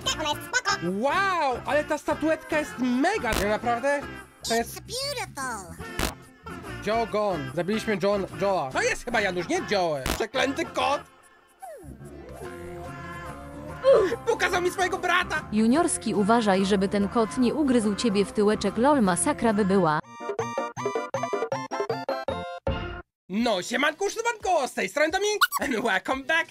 statuetkę, ona jest spoko. Wow, ale ta statuetka jest mega, nie naprawdę? To jest It's beautiful. Joe Gone. Zabiliśmy John, Joe'a. To jest chyba Janusz, nie Joe. Przeklęty kot. Pokazał mi swojego brata. Juniorski uważaj, żeby ten kot nie ugryzł ciebie w tyłeczek lol masakra by była. No, siemanku, sztubanko, z tej strony Dominik and welcome back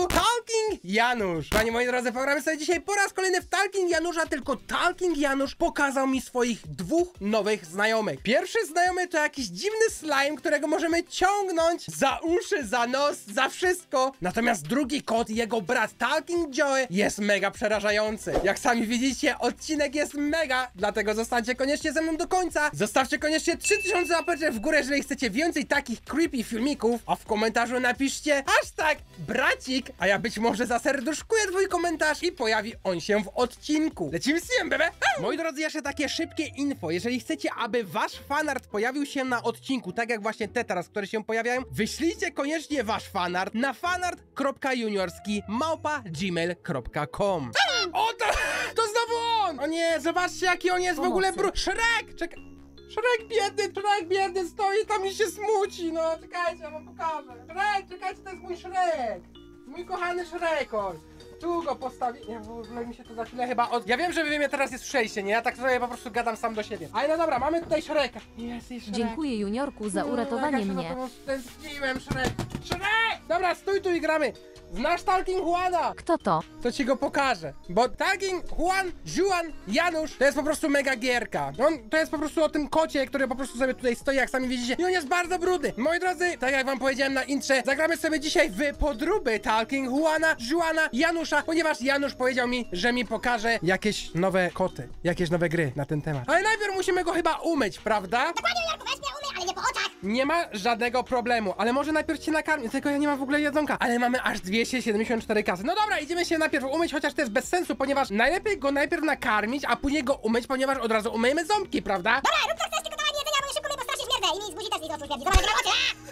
Talking Janusz. Panie moi drodzy, pogramy sobie dzisiaj po raz kolejny w Talking Janusza, tylko Talking Janusz pokazał mi swoich dwóch nowych znajomych. Pierwszy znajomy to jakiś dziwny slime, którego możemy ciągnąć za uszy, za nos, za wszystko. Natomiast drugi kot, jego brat Talking Joey jest mega przerażający. Jak sami widzicie, odcinek jest mega, dlatego zostańcie koniecznie ze mną do końca. Zostawcie koniecznie 3000 łapeczek w górę, jeżeli chcecie więcej takich creepy filmików, a w komentarzu napiszcie hashtag bracik, a ja być może zaserduszkuję twój komentarz i pojawi on się w odcinku. Lecimy z tym, bebe! Moi drodzy, jeszcze takie szybkie info. Jeżeli chcecie, aby wasz fanart pojawił się na odcinku, tak jak właśnie te teraz, które się pojawiają, wyślijcie koniecznie wasz fanart na fanart.juniorski małpa gmail.com O, to, to znowu on! O nie, zobaczcie, jaki on jest w ogóle bru... Shrek! Czekaj. Shrek biedny, Shrek biedny stoi tam i się smuci, no czekajcie, ja wam pokażę. Shrek, czekajcie, to jest mój Shrek. Mój kochany Shrek, oj. Tu go postawi... Nie, w ogóle mi się to za chwilę chyba od... Ja wiem, że wy mnie teraz jest przejście, nie? Ja tak sobie po prostu gadam sam do siebie. Ale no dobra, mamy tutaj Shreka. Jest i Shrek. Dziękuję Juniorku za No, uratowanie ja się mnie. Stęskniłem, Shrek. Shrek! Dobra, stój tu i gramy. Znasz Talking Juana? Kto to? to ci go pokażę. Bo Talking Juan, Juan, Janusz to jest po prostu mega gierka. On to jest po prostu o tym kocie, który po prostu sobie tutaj stoi, jak sami widzicie. I on jest bardzo brudny. Moi drodzy, tak jak wam powiedziałem na intrze, zagramy sobie dzisiaj w podróby Talking Juana, Juana, Janusza, ponieważ Janusz powiedział mi, że mi pokaże jakieś nowe koty, jakieś nowe gry na ten temat. Ale najpierw musimy go chyba umyć, prawda? Dokładnie, Juniorku, weź mnie umyj, ale nie po oczach. Nie ma żadnego problemu, ale może najpierw cię nakarmię, tylko ja nie mam w ogóle jedzonka. Ale mamy aż 274 kasy. No dobra, idziemy się najpierw umyć, chociaż to jest bez sensu, ponieważ najlepiej go najpierw nakarmić, a później go umyć, ponieważ od razu umyjemy ząbki, prawda? Dobra, rób co chcesz, tylko dawaj mi jedzenia, bo nie szybko mnie, bo strasznie śmierdzę. I mi z buzi też mi z oczu śmierdzi. Zobacz, jak mam oczy.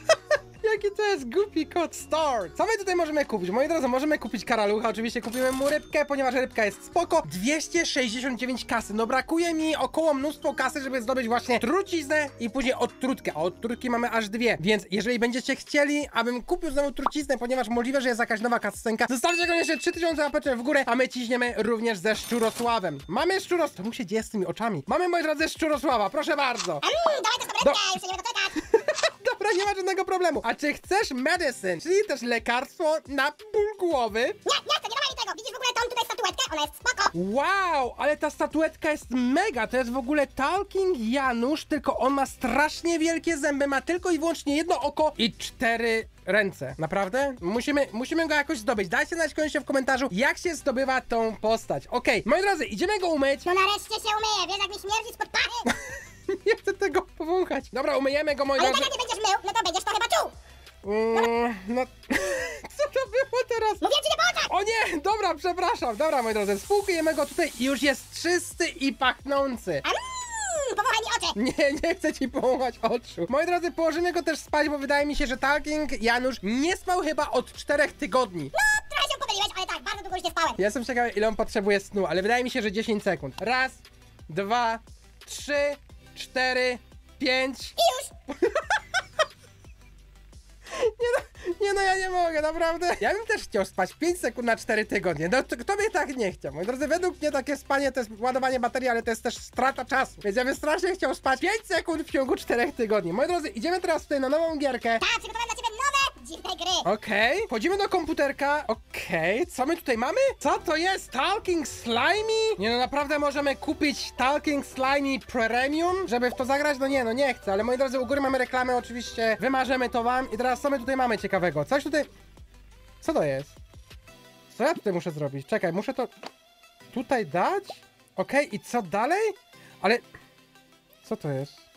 Jaki to jest głupi kot Star. Co my tutaj możemy kupić? Moi drodzy, możemy kupić karalucha, oczywiście kupimy mu rybkę, ponieważ rybka jest spoko. 269 kasy, no brakuje mi około mnóstwo kasy, żeby zdobyć właśnie truciznę i później odtrutkę, a odtrutki mamy aż dwie. Więc jeżeli będziecie chcieli, abym kupił znowu truciznę, ponieważ możliwe, że jest jakaś nowa kascenka, zostawcie koniecznie 3000 łapeczek w górę, a my ciśniemy również ze Szczurosławem. Mamy Szczuros... To mu się dzieje z tymi oczami. Mamy, moi drodzy, Szczurosława, proszę bardzo. Mm, dawaj tę tabletkę, już się nie. Dobra, nie ma żadnego problemu. A czy chcesz medicine, czyli też lekarstwo na ból głowy? Nie, nie chcę, nie mi tego. Widzisz w ogóle tą tutaj statuetkę? Ona jest spoko. Wow, ale ta statuetka jest mega. To jest w ogóle Talking Janusz, tylko on ma strasznie wielkie zęby, ma tylko i wyłącznie jedno oko i cztery ręce. Naprawdę? Musimy, musimy go jakoś zdobyć. Dajcie znać koniecznie w komentarzu, jak się zdobywa tą postać. Okej, moi drodzy, idziemy go umyć. No nareszcie się umyję, wiesz jak mi śmierdzi spod pachy? Nie chcę tego powąchać. Dobra, umyjemy go, moi Ale drodzy. tak jak nie będziesz no to będziesz to chyba czuł. Mm, no, co to było teraz? Mówię ci nie po oczach. O nie, dobra, przepraszam. Dobra, moi drodzy, spłukujemy go tutaj i już jest czysty i pachnący. Powąchaj mi oczy. Nie, nie chcę ci połamać oczu. Moi drodzy, położymy go też spać, bo wydaje mi się, że Talking Janusz nie spał chyba od czterech tygodni. No, trochę się pomyliłeś, ale tak, bardzo długo już nie spałem. Ja Jestem ciekawy, ile on potrzebuje snu, ale wydaje mi się, że 10 sekund. Raz, dwa, trzy, cztery, pięć. I już. Nie no, nie no, ja nie mogę, naprawdę. Ja bym też chciał spać 5 sekund na 4 tygodnie. No to, kto by tak nie chciał? Moi drodzy, według mnie takie spanie to jest ładowanie baterii, ale to jest też strata czasu. Więc ja bym strasznie chciał spać 5 sekund w ciągu 4 tygodni. Moi drodzy, idziemy teraz tutaj na nową gierkę. Tak, przygotowałem dla ciebie nowe, dziwne gry. Okej, wchodzimy do komputerka. Okej, co my tutaj mamy? Co to jest? Talking Slimy? Nie no, naprawdę możemy kupić Talking Slimy Premium, żeby w to zagrać? No nie, no nie chcę, ale moi drodzy, u góry mamy reklamę, oczywiście wymarzymy to wam. I teraz co my tutaj mamy ciekawego? Coś tutaj... Co to jest? Co ja tutaj muszę zrobić? Czekaj, muszę to tutaj dać? Okej, i co dalej? Ale... Co to jest?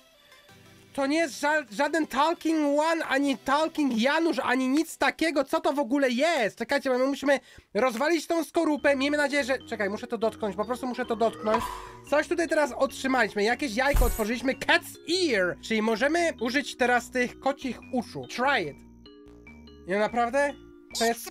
To nie jest ża żaden Talking One, ani Talking Janusz, ani nic takiego. Co to w ogóle jest? Czekajcie, bo my musimy rozwalić tą skorupę. Miejmy nadzieję, że... Czekaj, muszę to dotknąć, po prostu muszę to dotknąć. Coś tutaj teraz otrzymaliśmy, jakieś jajko otworzyliśmy. Cat's Ear, czyli możemy użyć teraz tych kocich uszu. Try it. Nie, naprawdę? To jest...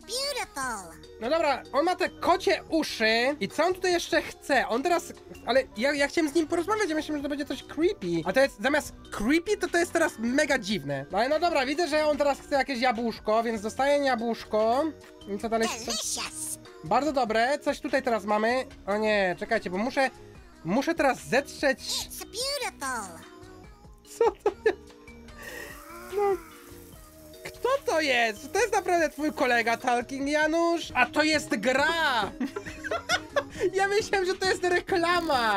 No dobra, on ma te kocie uszy i co on tutaj jeszcze chce? On teraz... Ale ja, ja chciałem z nim porozmawiać, ja myślałem, że to będzie coś creepy. A to jest, zamiast creepy, to to jest teraz mega dziwne. No ale no dobra, widzę, że on teraz chce jakieś jabłuszko, więc dostaję jabłuszko. I co dalej? Delicious. Bardzo dobre, coś tutaj teraz mamy. O nie, czekajcie, bo muszę... Muszę teraz zetrzeć... It's beautiful. Co to jest? To jest naprawdę twój kolega Talking Janusz? A to jest gra! ja myślałem, że to jest reklama!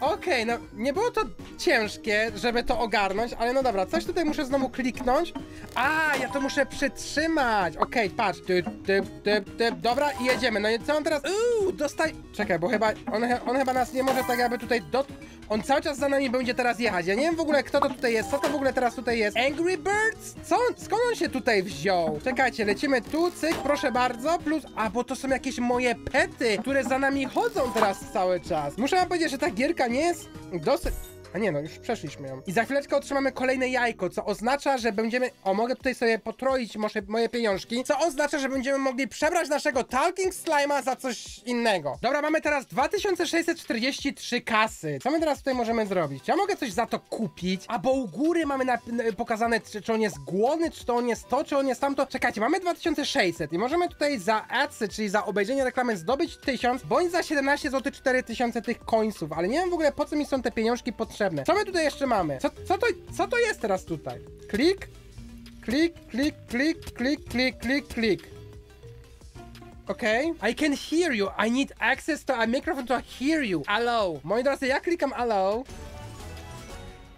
Okej, no nie było to ciężkie, żeby to ogarnąć, ale no dobra, coś tutaj muszę znowu kliknąć. A, ja to muszę przytrzymać. Okej, patrz. Typ, typ, typ, typ. Dobra, i jedziemy. No i co on teraz? Uuu, dostaj... Czekaj, bo chyba on, on chyba nas nie może tak jakby tutaj dot... On cały czas za nami będzie teraz jechać. Ja nie wiem w ogóle kto to tutaj jest, co to w ogóle teraz tutaj jest. Angry Birds? Co? on- Skąd on się tutaj wziął? Czekajcie, lecimy tu, cyk, proszę bardzo, plus... A, bo to są jakieś moje pety, które za nami chodzą teraz cały czas. Muszę wam powiedzieć, że ta gierka nie jest dosyć... A nie no, już przeszliśmy ją. I za chwileczkę otrzymamy kolejne jajko, co oznacza, że będziemy... O, mogę tutaj sobie potroić może moje pieniążki, co oznacza, że będziemy mogli przebrać naszego Talking Slime'a za coś innego. Dobra, mamy teraz 2643 kasy. Co my teraz tutaj możemy zrobić? Ja mogę coś za to kupić, a bo u góry mamy na, pokazane, czy, czy on jest głodny, czy to on jest to, czy on jest tamto. Czekajcie, mamy 2600 i możemy tutaj za adsy, czyli za obejrzenie reklamy zdobyć 1000, bądź za 17 zł 4000 tych końców, ale nie wiem w ogóle po co mi są te pieniążki potrzebne. Co my tutaj jeszcze mamy? Co, co, to, co to jest teraz tutaj? Klik, klik, klik, klik, klik, klik, klik, klik. Okay. I can hear you. I need access to a microphone to hear you. Allow. Moi drodzy, ja klikam allow.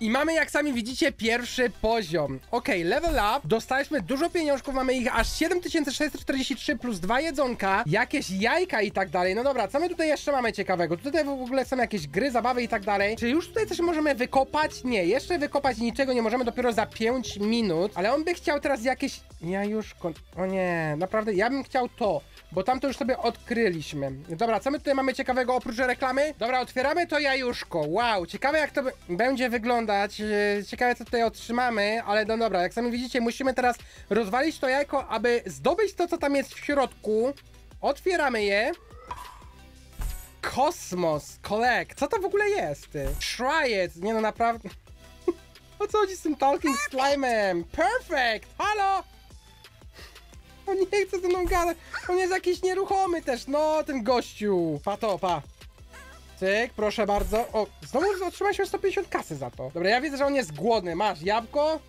I mamy, jak sami widzicie, pierwszy poziom. Okej, level up. Dostaliśmy dużo pieniążków, mamy ich aż 7643 plus dwa jedzonka, jakieś jajka i tak dalej. No dobra, co my tutaj jeszcze mamy ciekawego? Tutaj w ogóle są jakieś gry, zabawy i tak dalej. Czy już tutaj coś możemy wykopać? Nie, jeszcze wykopać niczego nie możemy, dopiero za 5 minut. Ale on by chciał teraz jakieś... Ja już... kon- O nie, naprawdę, ja bym chciał to. Bo tam to już sobie odkryliśmy. Dobra, co my tutaj mamy ciekawego oprócz reklamy? Dobra, otwieramy to jajuszko. Wow, ciekawe jak to będzie wyglądać. Yy, Ciekawe co tutaj otrzymamy, ale no dobra, jak sami widzicie, musimy teraz rozwalić to jajko, aby zdobyć to, co tam jest w środku. Otwieramy je. Kosmos, collect. Co to w ogóle jest? Try it. Nie no, naprawdę. O co chodzi z tym talking slime'em? Perfect! Halo! On nie chce ze mną gadać. On jest jakiś nieruchomy też. No, ten gościu. Pa to, pa. Cyk, proszę bardzo. O, znowu otrzymaliśmy 150 kasy za to. Dobra, ja widzę, że on jest głodny. Masz jabłko?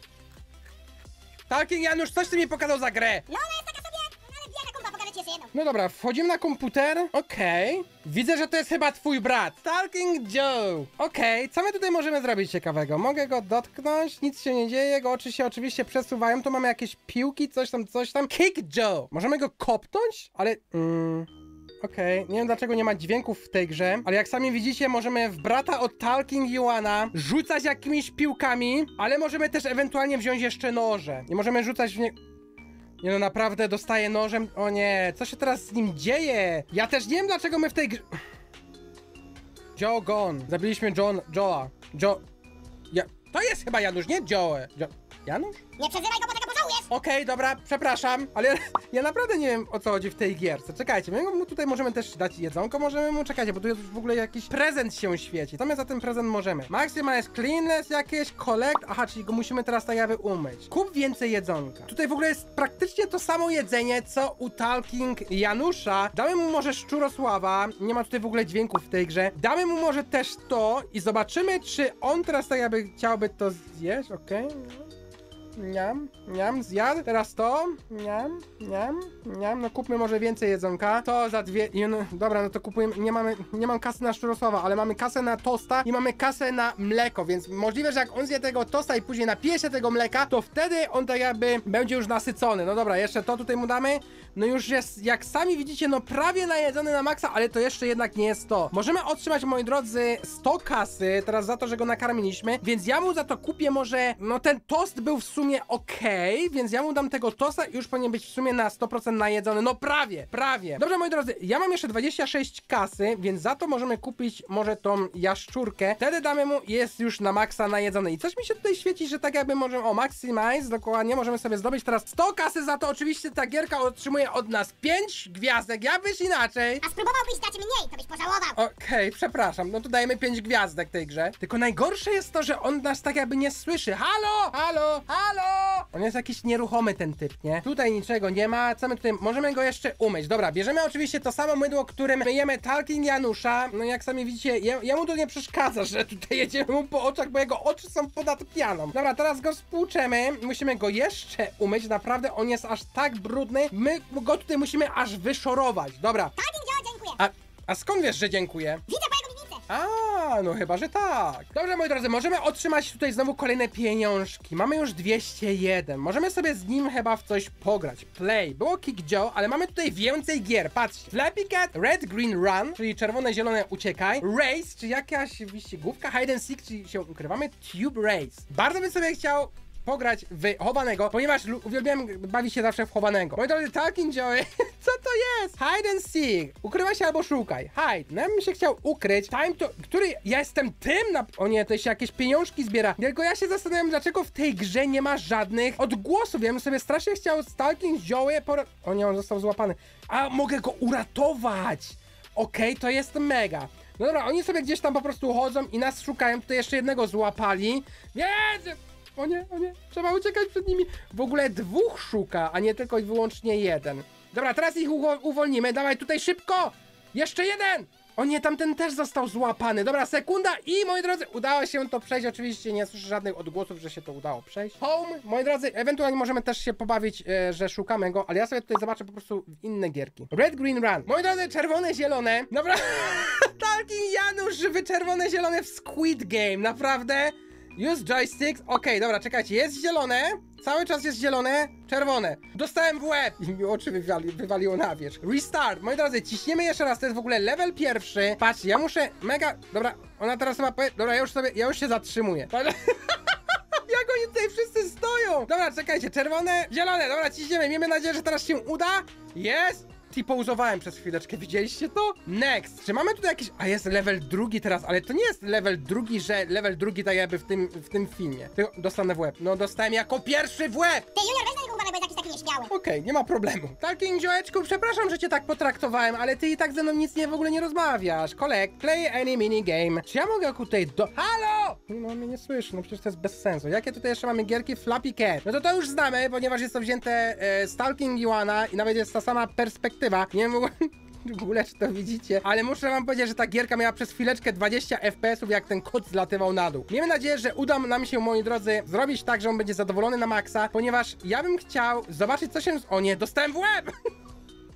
Talking Janusz, coś ty mi pokazał za grę. No ona jest taka sobie, no ale biega kumpa, pokażę ci jeszcze jedną. No dobra, wchodzimy na komputer. Okej. Widzę, że to jest chyba twój brat. Talking Joe. Okej, co my tutaj możemy zrobić ciekawego? Mogę go dotknąć, nic się nie dzieje, jego oczy się oczywiście przesuwają. Tu mamy jakieś piłki, coś tam, coś tam. Kick Joe. Możemy go kopnąć? Ale... Mm. Okej, nie wiem dlaczego nie ma dźwięków w tej grze, ale jak sami widzicie, możemy w brata od Talking Joana rzucać jakimiś piłkami, ale możemy też ewentualnie wziąć jeszcze noże. I możemy rzucać w nie... Nie no, naprawdę dostaję nożem. O nie, co się teraz z nim dzieje? Ja też nie wiem, dlaczego my w tej grze... Joe gone. Zabiliśmy John... Joa. Joe... Ja... To jest chyba Janusz, nie Joe. Jo... Janusz? Nie przezywaj go, bo. Okej, dobra, przepraszam, ale ja, ja naprawdę nie wiem o co chodzi w tej gierce. Czekajcie, my mu tutaj możemy też dać jedzonko, możemy mu, czekajcie, bo tu jest w ogóle jakiś prezent się świeci. Co za ten prezent możemy? Maxima jest cleanless jakieś, collect, aha, czyli go musimy teraz tak jakby umyć. Kup więcej jedzonka. Tutaj w ogóle jest praktycznie to samo jedzenie, co u Talking Janusza. Damy mu może Szczurosława, nie ma tutaj w ogóle dźwięków w tej grze. Damy mu może też to i zobaczymy, czy on teraz tak jakby chciałby to zjeść, okej? Niam, niam, zjadł. Teraz to. Niam, niam, niam. No kupmy może więcej jedzonka. To za dwie. No, dobra, no to kupujemy. Nie mamy. Nie mam kasy na Szczurosława, ale mamy kasę na tosta i mamy kasę na mleko, więc możliwe, że jak on zje tego tosta i później napije się tego mleka, to wtedy on tak jakby będzie już nasycony. No dobra, jeszcze to tutaj mu damy. No już jest, jak sami widzicie, no prawie najedzony na maksa, ale to jeszcze jednak nie jest to. Możemy otrzymać, moi drodzy, 100 kasy teraz za to, że go nakarmiliśmy, więc ja mu za to kupię może, no ten tost był w sumie sumie okej, więc ja mu dam tego tosa i już powinien być w sumie na 100% najedzony. No prawie, prawie. Dobrze, moi drodzy, ja mam jeszcze 26 kasy, więc za to możemy kupić może tą jaszczurkę. Wtedy damy mu, jest już na maksa najedzony. I coś mi się tutaj świeci, że tak jakby możemy, o, maximize, dokładnie, możemy sobie zdobyć teraz 100 kasy za to. Oczywiście ta gierka otrzymuje od nas 5 gwiazdek, ja byś inaczej. A spróbowałbyś dać mniej, to byś pożałował. Okej, przepraszam, no to dajemy 5 gwiazdek tej grze. Tylko najgorsze jest to, że on nas tak jakby nie słyszy. Halo! Halo! Halo! On jest jakiś nieruchomy ten typ, nie? Tutaj niczego nie ma, co my tutaj... Możemy go jeszcze umyć. Dobra, bierzemy oczywiście to samo mydło, którym myjemy Talking Janusza. No jak sami widzicie, je, jemu to nie przeszkadza, że tutaj jedziemy mu po oczach, bo jego oczy są ponad pianą. Dobra, teraz go spłuczemy. Musimy go jeszcze umyć. Naprawdę, on jest aż tak brudny. My go tutaj musimy aż wyszorować. Dobra. Talking Joe, dziękuję. A, a skąd wiesz, że dziękuję? Widzę po jego mimice. A, no chyba, że tak. Dobrze, moi drodzy, możemy otrzymać tutaj znowu kolejne pieniążki. Mamy już 201. Możemy sobie z nim chyba w coś pograć. Play. Było Kick Joe, ale mamy tutaj więcej gier. Patrzcie. Flappy Cat, Red Green Run, czyli czerwone, zielone uciekaj. Race, czy jakaś wyścigówka. Hide and Seek, czyli się ukrywamy. Tube Race. Bardzo bym sobie chciał pograć w chowanego, ponieważ uwielbiam bawić się zawsze w chowanego. Moi drodzy, Talking Joey, co to jest? Hide and seek. Ukrywaj się albo szukaj. Hide. No ja bym się chciał ukryć. Time to... Który... Ja jestem tym na... O nie, to się jakieś pieniążki zbiera. Tylko ja się zastanawiam, dlaczego w tej grze nie ma żadnych odgłosów. Ja bym sobie strasznie chciał Stalking Joey pora... O nie, on został złapany. A, mogę go uratować. Okej, to jest mega. No dobra, oni sobie gdzieś tam po prostu chodzą i nas szukają. Tutaj jeszcze jednego złapali. Więc... O nie, o nie, trzeba uciekać przed nimi. W ogóle dwóch szuka, a nie tylko i wyłącznie jeden. Dobra, teraz ich uwo- uwolnimy. Dawaj tutaj szybko! Jeszcze jeden! O nie, tamten też został złapany. Dobra, sekunda i moi drodzy, udało się to przejść. Oczywiście nie słyszę żadnych odgłosów, że się to udało przejść. Home, moi drodzy, ewentualnie możemy też się pobawić, e, że szukamy go, ale ja sobie tutaj zobaczę po prostu inne gierki. Red, green, run. Moi drodzy, czerwone, zielone. Dobra, Talking Janusz, żywy czerwone, zielone w Squid Game, naprawdę? Use joysticks. Okej, dobra, czekajcie. Jest zielone. Cały czas jest zielone, czerwone. Dostałem w łeb i mi oczy wywali, wywaliło na wierzch. Restart. Moi drodzy, ciśniemy jeszcze raz. To jest w ogóle level pierwszy. Patrzcie, ja muszę mega... Dobra, ona teraz powie... Dobra, ja już sobie... Ja już się zatrzymuję. Jak oni tutaj wszyscy stoją? Dobra, czekajcie, czerwone, zielone, dobra, ciśniemy, miejmy nadzieję, że teraz się uda. Jest! I pauzowałem przez chwileczkę, widzieliście to? Next, czy mamy tutaj jakiś... A jest level drugi teraz, ale to nie jest level drugi, że level drugi tak jakby w tym, w tym filmie. Tylko dostanę w łeb. No, dostałem jako pierwszy w łeb! Ty, Junior, weź na niego uważaj, bo jest jakiś taki nieśmiały. Okej, nie ma problemu. Talking Joeczku, przepraszam, że cię tak potraktowałem, ale ty i tak ze mną nic nie w ogóle nie rozmawiasz. Collect, play any mini game. Czy ja mogę tutaj do... Halo! No on mnie nie słyszy, no przecież to jest bez sensu. Jakie tutaj jeszcze mamy gierki? Flappy Cat. No to to już znamy, ponieważ jest to wzięte e, Stalking Iwana i nawet jest ta sama perspektywa. Nie wiem. W ogóle czy to widzicie, ale muszę wam powiedzieć, że ta gierka miała przez chwileczkę 20 FPS-ów, jak ten kot zlatywał na dół. Miejmy nadzieję, że uda nam się, moi drodzy, zrobić tak, że on będzie zadowolony na maksa, ponieważ ja bym chciał zobaczyć, co się... O nie, dostałem w łeb!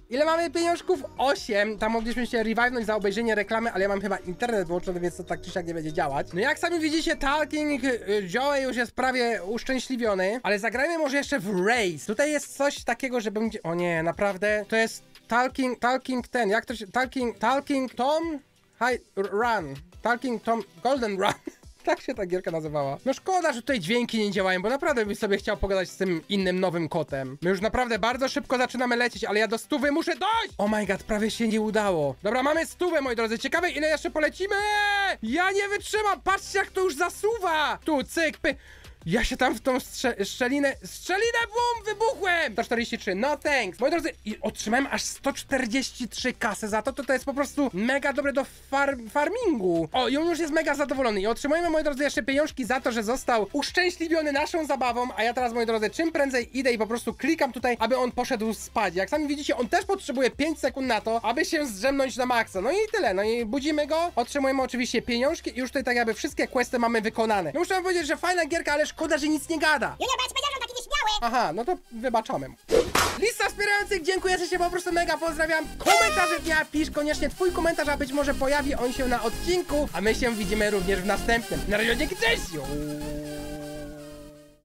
Ile mamy pieniążków? 8. Tam mogliśmy się revivenąć za obejrzenie reklamy, ale ja mam chyba internet włączony, więc to tak czy siak nie będzie działać. No jak sami widzicie, Talking y, Joey już jest prawie uszczęśliwiony, ale zagrajmy może jeszcze w Race. Tutaj jest coś takiego, że będzie... O nie, naprawdę? To jest Talking, Talking ten, jak to się... Talking, Talking Tom? Hi, Run. Talking Tom, Golden Run. Tak się ta gierka nazywała. No szkoda, że tutaj dźwięki nie działają, bo naprawdę bym sobie chciał pogadać z tym innym nowym kotem. My już naprawdę bardzo szybko zaczynamy lecieć, ale ja do stówy muszę dojść! Oh my god, prawie się nie udało. Dobra, mamy stówę, moi drodzy. Ciekawe, ile jeszcze polecimy? Ja nie wytrzymam! Patrzcie, jak to już zasuwa! Tu, cyk, py... Ja się tam w tą strze szczelinę... Szczelinę, bum! Wybuchłem! 143, no thanks. Moi drodzy, i otrzymałem aż 143 kasy za to, to to jest po prostu mega dobre do far farmingu. O, i on już jest mega zadowolony. I otrzymujemy, moi drodzy, jeszcze pieniążki za to, że został uszczęśliwiony naszą zabawą, a ja teraz, moi drodzy, czym prędzej idę i po prostu klikam tutaj, aby on poszedł spać. Jak sami widzicie, on też potrzebuje 5 sekund na to, aby się zdrzemnąć na maksa. No i tyle, no i budzimy go, otrzymujemy oczywiście pieniążki i już tutaj tak jakby wszystkie questy mamy wykonane. No muszę powiedzieć, że fajna gierka, ale szkoda, że nic nie gada. Że on taki nieśmiały. Aha, no to wybaczamy mu. Lista wspierających, dziękuję, że się po prostu mega pozdrawiam. Komentarze dnia, pisz koniecznie twój komentarz, a być może pojawi on się na odcinku, a my się widzimy również w następnym. Na razie, dzięki, cześć!